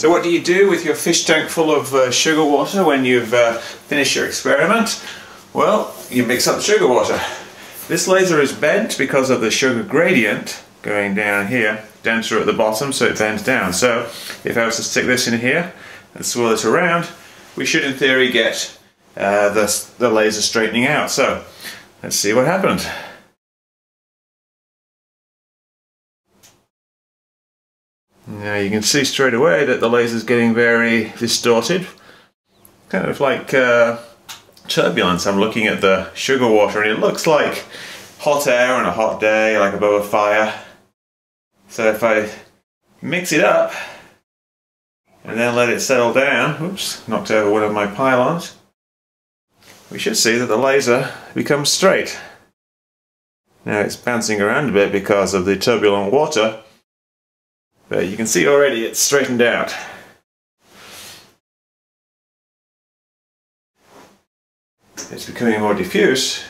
So what do you do with your fish tank full of uh, sugar water when you've uh, finished your experiment? Well, you mix up the sugar water. This laser is bent because of the sugar gradient going down here, denser at the bottom so it bends down. So if I was to stick this in here and swirl it around, we should in theory get uh, the, the laser straightening out. So let's see what happened. Now you can see straight away that the laser is getting very distorted. Kind of like uh, turbulence. I'm looking at the sugar water and it looks like hot air on a hot day, like above a fire. So if I mix it up and then let it settle down, oops, knocked over one of my pylons, we should see that the laser becomes straight. Now it's bouncing around a bit because of the turbulent water, but you can see already it's straightened out. It's becoming more diffuse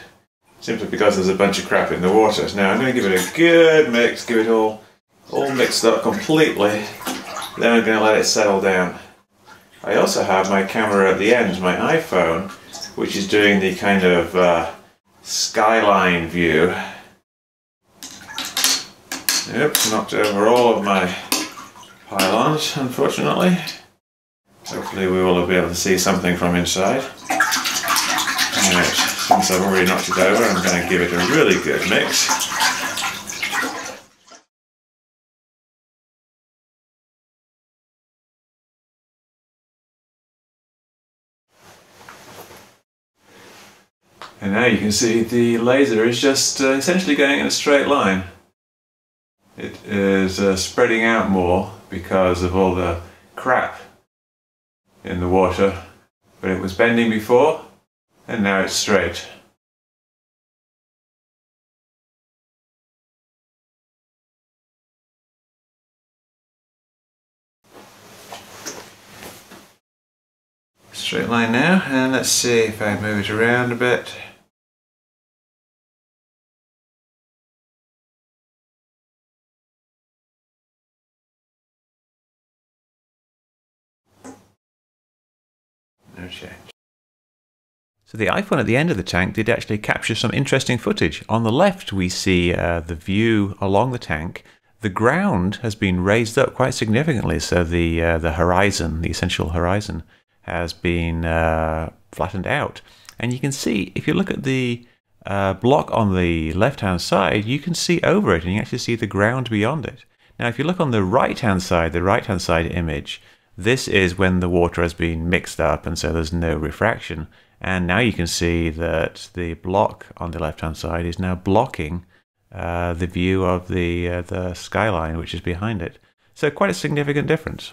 simply because there's a bunch of crap in the water. Now I'm going to give it a good mix, give it all, all mixed up completely, then I'm going to let it settle down. I also have my camera at the end, my iPhone, which is doing the kind of uh, skyline view. Oops, knocked over all of my pylons, unfortunately. Hopefully we will be able to see something from inside. Right, since I've already knocked it over, I'm going to give it a really good mix. And now you can see the laser is just uh, essentially going in a straight line. Is uh, spreading out more because of all the crap in the water. But it was bending before and now it's straight. Straight line now and let's see if I move it around a bit. No change. So the iPhone at the end of the tank did actually capture some interesting footage. On the left we see uh, the view along the tank. The ground has been raised up quite significantly, so the uh, the horizon, the essential horizon, has been uh, flattened out. And you can see, if you look at the uh, block on the left-hand side, you can see over it, and you actually see the ground beyond it. Now, if you look on the right-hand side, the right-hand side image, this is when the water has been mixed up and so there's no refraction. And now you can see that the block on the left hand side is now blocking uh, the view of the, uh, the skyline which is behind it. So quite a significant difference.